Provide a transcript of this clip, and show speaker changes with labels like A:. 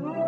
A: No.